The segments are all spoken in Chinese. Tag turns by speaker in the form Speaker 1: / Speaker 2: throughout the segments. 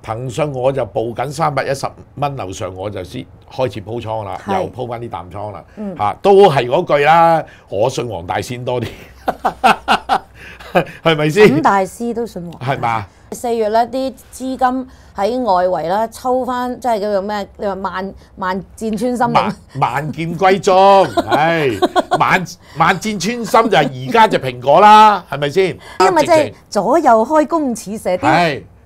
Speaker 1: 騰訊我就報緊三百一十蚊樓上，我就先開始鋪倉啦，又鋪翻啲淡倉啦，嚇、
Speaker 2: 嗯
Speaker 1: 都係嗰句啦，我信黃大仙多啲，係咪先
Speaker 2: 咁
Speaker 1: 先？
Speaker 2: 大師都信黃。
Speaker 1: 係嘛？
Speaker 2: 四月咧，啲資金喺外圍啦，抽翻，即係叫做咩？你話萬萬箭穿心
Speaker 1: 萬
Speaker 2: 定？
Speaker 1: 萬劍歸宗，唉，萬萬箭穿心就係而家就蘋果啦，係咪先？
Speaker 2: 因為即係
Speaker 1: 直情
Speaker 2: 左右開弓似射雕。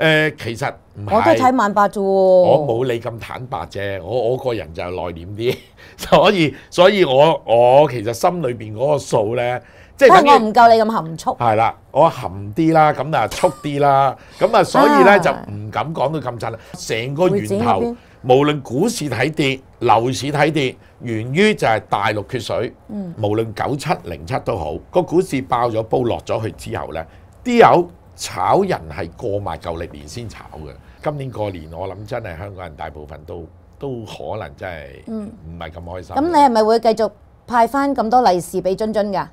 Speaker 1: 誒、其實唔
Speaker 2: 我都睇
Speaker 1: 係，
Speaker 2: 萬八啫喎。
Speaker 1: 我冇你咁坦白啫，我我個人就內斂啲，所以所以我我其實心裏邊嗰個數咧，即係
Speaker 2: 我唔夠你咁含蓄。
Speaker 1: 係啦，我含啲啦，咁啊蓄啲啦，咁啊所以咧
Speaker 2: 啊
Speaker 1: 就唔敢講到咁震啦。成個源頭無論股市睇跌、樓市睇跌，源於就係大陸缺水。
Speaker 2: 嗯
Speaker 1: 無論九七零七都好，個股市爆咗煲落咗去之後咧，啲友炒人係過埋舊歷年先炒嘅。今年過年我諗真係香港人大部分都都可能真係唔係咁開心。
Speaker 2: 嗯咁你係咪會繼續派翻咁多利是俾津津㗎？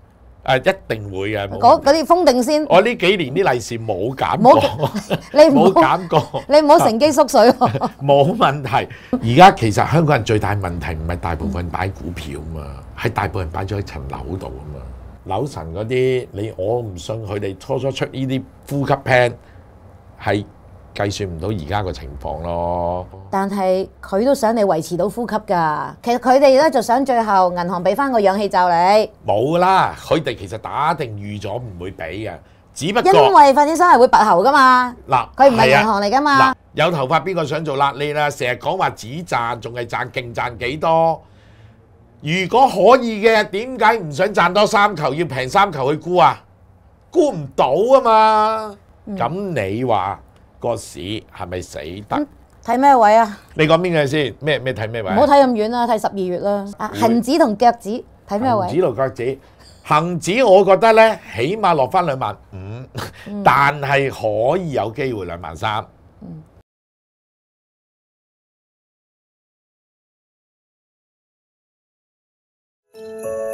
Speaker 1: 誒一定會嘅，
Speaker 2: 嗰嗰啲封定先，
Speaker 1: 我呢幾年啲利是冇減
Speaker 2: 冇
Speaker 1: 過。
Speaker 2: 你唔
Speaker 1: 冇
Speaker 2: 好
Speaker 1: 減過，
Speaker 2: 你唔好乘機縮水喎。
Speaker 1: 冇問題。而家其實香港人最大問題唔係大部分人擺股票嘛，係大部分人擺咗喺層樓度啊嘛。樓神嗰啲，你我唔信佢哋初初出呢啲呼吸 plan 係計算唔到而家個情況咯。
Speaker 2: 但係佢都想你維持到呼吸㗎。其實佢哋咧就想最後銀行俾翻個氧氣罩你，
Speaker 1: 冇啦，佢哋其實打定預咗唔會俾嘅，只不過
Speaker 2: 因
Speaker 1: 過
Speaker 2: 為發展商係會拔喉㗎嘛。
Speaker 1: 嗱，
Speaker 2: 佢唔係銀行嚟㗎
Speaker 1: 嗱
Speaker 2: 嘛。，
Speaker 1: 有頭髮邊個想做辣痢啦？成日講話只賺，仲係賺勁賺幾多？如果可以嘅，點解唔想賺多三球，要平三球去估啊？估唔到啊嘛！咁、你話個市係咪死得？
Speaker 2: 咁睇咩位啊？
Speaker 1: 你講邊個先？咩咩睇咩位？
Speaker 2: 唔好睇咁遠啦，睇十二月啦。啊，恒指同腳趾睇咩
Speaker 1: 恒指
Speaker 2: 位？
Speaker 1: 同腳趾，恒指我覺得咧，起碼落翻兩萬五，但係可以有機會兩萬三。
Speaker 2: 嗯 Música